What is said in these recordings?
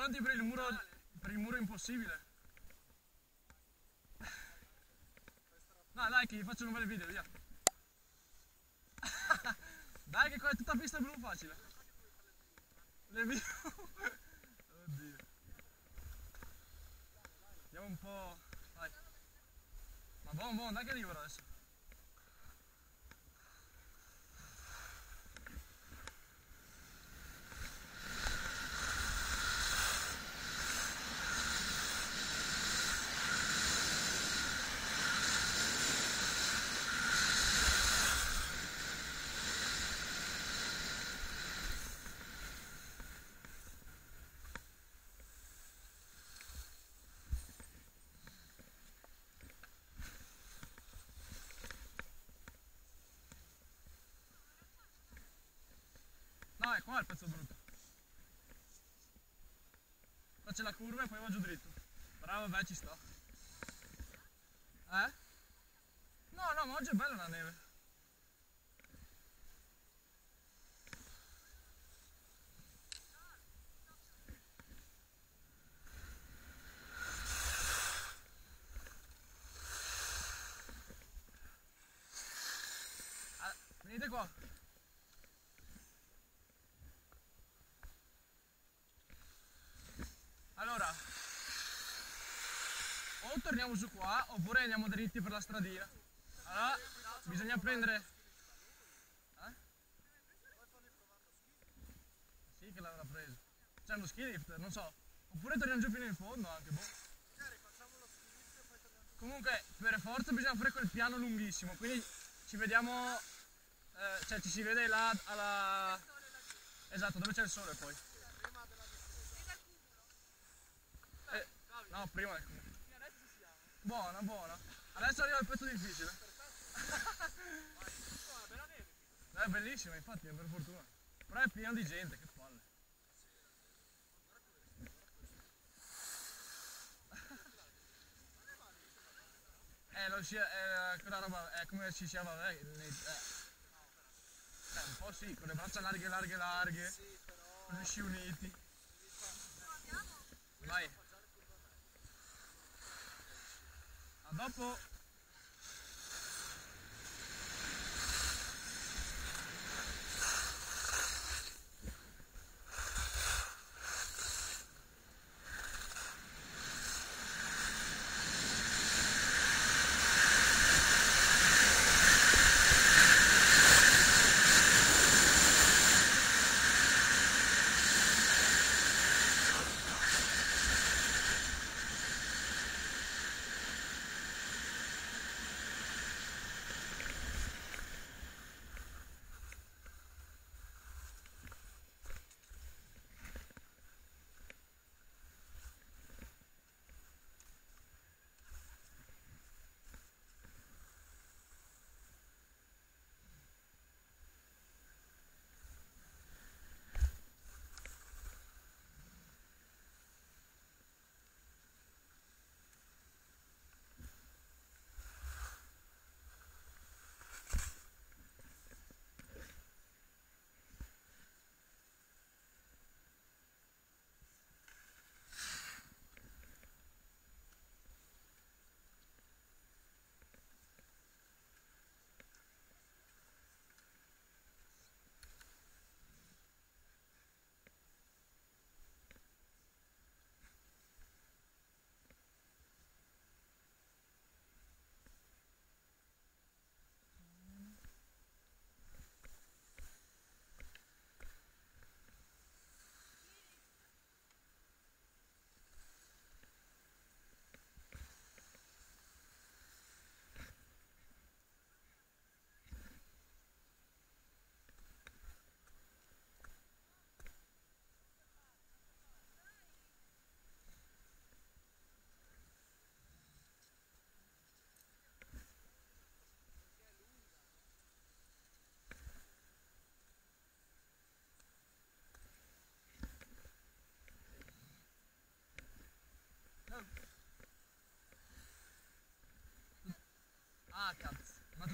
Pronti per il muro, per il muro impossibile? No, dai che vi faccio un bel video, via. dai che qua è tutta pista blu facile. Le video. Oddio. Andiamo un po'. Dai. Ma buon buon, dai che arrivo adesso. Pezzo brutto. C'è la curva e poi va giù dritto. Bravo, beh, ci sto. Eh? No, no, ma oggi è bella la neve. Ah, venite qua. Allora, o torniamo su qua oppure andiamo dritti per la stradina. Allora, bisogna prendere... Eh? Sì che l'avrà preso. C'è uno ski lift, non so. Oppure torniamo giù fino in fondo anche, boh. Comunque, per forza bisogna fare quel piano lunghissimo, quindi ci vediamo... eh, cioè ci si vede là alla... Esatto, dove c'è il sole poi. Eh, no, prima ecco. Buona, buona. Adesso arriva il pezzo difficile. È bellissima, infatti, per fortuna. Però è pieno di gente, che palle. Eh, lo sci- eh, quella roba è come si sciava eh, eh. Eh, un po' sì, con le braccia larghe, larghe, larghe, con gli sci uniti. Vai. A dopo.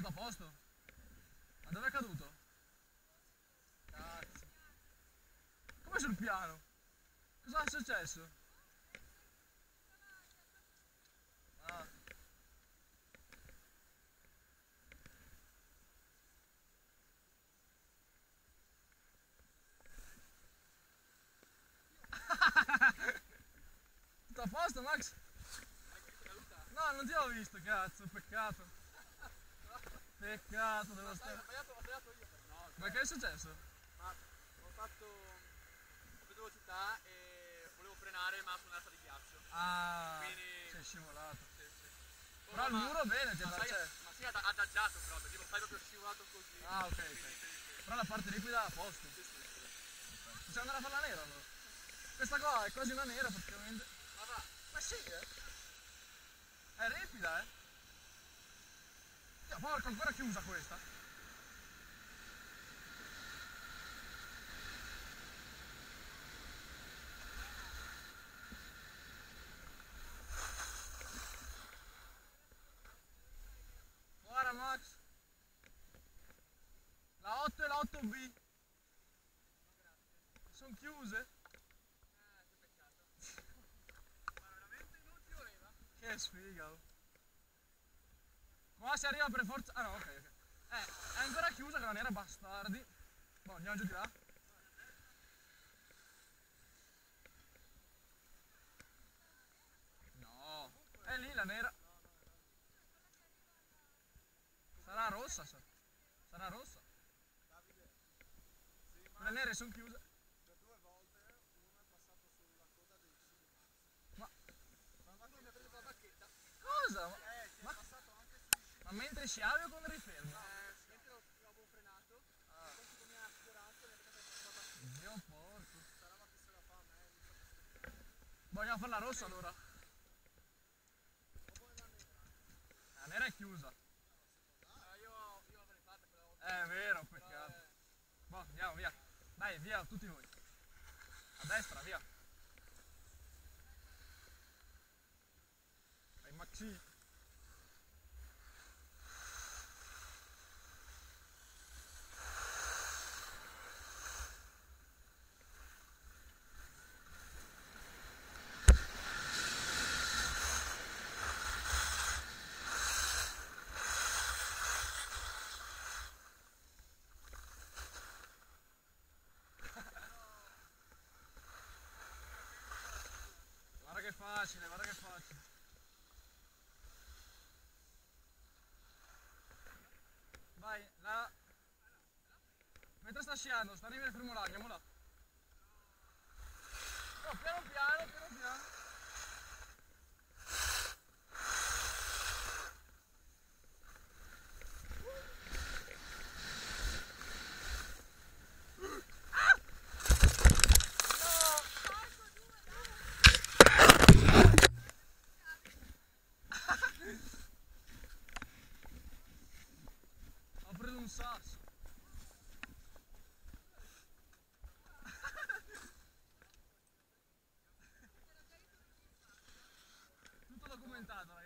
Tutto a posto? Ma dove è caduto? Cazzo. Come sul piano? Cosa è successo? Ah. Tutto a posto Max? No, non ti ho visto, cazzo, peccato. Peccato, devo Ho stare. sbagliato, ho sbagliato io. No, Ma che è successo? ma ho fatto. Ho veduto velocità e volevo frenare ma sono andato di ghiaccio. Ah, Quindi- sei scivolato. Sì, sì. Però il ma- muro bene, ti ma, ha sai, cioè- ma sì, ad- adagiato però, perché non fai proprio scivolato così. Ah, ok, Quindi, ok. sì, sì. Però la parte liquida a posto. Sì, sì, sì. Possiamo andare a farla nera allora. Questa qua è quasi una nera praticamente. Ma va, Ma sì, eh. È ripida, eh. Porca, ancora chiusa questa. Guarda Max. La 8 e la 8B. Sono chiuse? ma veramente non ti voleva? Che sfiga. Qua si arriva per forza. Ah no, ok, ok. Eh, è ancora chiusa che non era bastardi. Boh, andiamo giù di là. No, è lì la nera. Sarà rossa, sa. Sarà rossa. Le nere sono chiuse. Ma Ma quando mi ha preso la bacchetta, cosa? Ma, eh, si è ma- passato anche su. ma mentre sciavi o quando rifermi? Eh, mentre lo- l'avevo frenato, Ah. tipo mi ha sfiorato e mi ha che la. Dio porco. Sarà ma chi se la fa a me, che Vogliamo farla rossa allora? La nera è chiusa. Ah, io, io l'avrei fatta quella. È vero, peccato. Boh, andiamo, via. Dai, via, tutti voi. A destra, via. Vai, Maxi. Guarda che facile, guarda che facile. Vai, là. Mentre sta sciando, sta arrivando il primo là, andiamo là. cantato, ragazzi.